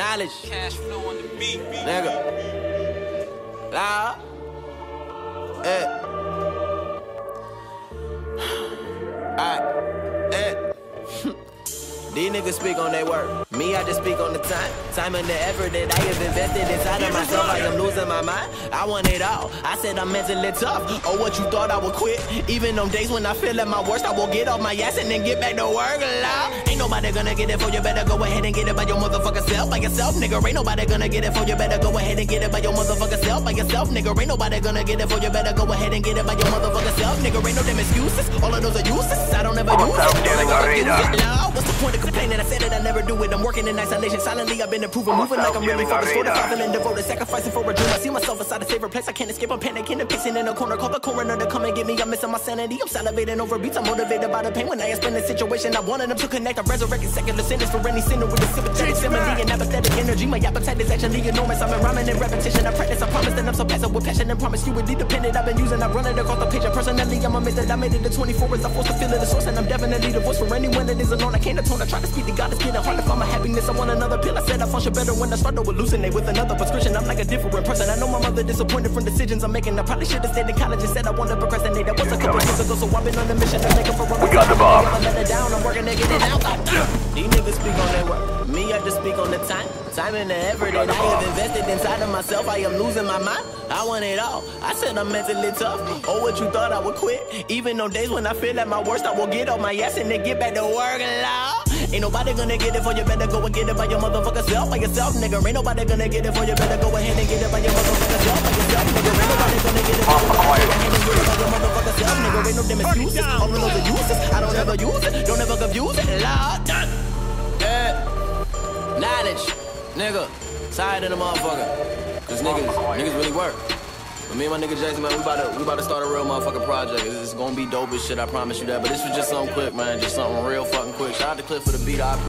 Knowledge. Cashflow on the beat. Nigga. Loud. Eh. Alright. Eh. These niggas speak on their work. Me, I just speak on the time. Time and the effort that I have invested inside of myself. I am losing my mind. I want it all. I said I'm mentally tough. Oh, what you thought I would quit? Even on days when I feel at my worst, I will get off my ass and then get back to work. Loud. Ain't nobody gonna get it for you. Better go ahead and get it by your motherfucking self. By yourself, nigga. Ain't nobody gonna get it for you. Better go ahead and get it by your motherfucking self. By yourself, nigga. Ain't nobody gonna get it for you. Better go ahead and get it by your motherfucking self, nigga. Ain't no damn excuses. All of those are useless. I don't ever use it. Don't ever use it. Loud. What's the point of complaining? I said it. I never do it. I'm working in isolation. Silently, I've been improving. Moving like I'm really focused. Of feeling devoted. Sacrificing for a. I see myself inside a favorite place. I can't escape. I'm panicking and pissing in a corner. Call the coroner to come and get me. I'm missing my sanity. I'm salivating over beats. I'm motivated by the pain. When I explain the situation, I wanted them to connect. I'm resurrecting secular sinners for any sinner with a sympathetic simile and apathetic energy. My appetite is actually enormous. I'm in rhyming and repetition. I practice. I promise that I'm so passive with passion and promise you would be dependent. I've been using. I'm running across the page. And personally, I'm amazed that I made it to 24 as I forced to feel it. The source, and I'm definitely the voice for anyone that is alone. I can't atone. I try to speak to God. It's getting hard to find my happiness. I want another pill. I said I function better when I start to hallucinate with another prescription. I'm like a different person. I know my mother disappointed from decisions I'm making. I probably should have stayed in college and said I wanted to procrastinate. That was a couple years ago, so I've been on a mission to make up for what We got the bomb. I'm let it down. I'm working to get it out. These niggas speak on their work. Me, I just speak on the time. Time and the effort that I have invested inside of myself. I am losing my mind. I want it all. I said I'm mentally tough. Oh, what you thought I would quit? Even on days when I feel at my worst, I will get on my ass and then get back to work. Loud. Ain't nobody gonna get it for you. Better go and get it by your motherfucker self. By yourself, nigga. Ain't nobody gonna get it for you. Better go ahead and get it by your motherfucker self. By yourself, nigga. Ain't nobody gonna get it for you. Better go ahead and get it by your motherfucker self, nigga. Ain't no damn excuses. All of those useless. I don't ever use it. Don't ever confuse it. Loud. Yeah. Knowledge. Nigga. Tired of the motherfucker. Cause niggas, niggas really work. But me and my nigga Jason, man, we about to we about to start a real motherfucking project. It's, it's gonna be dope as shit, I promise you that. But this was just something quick, man. Just something real fucking quick. Shout out to Cliff for the beat. I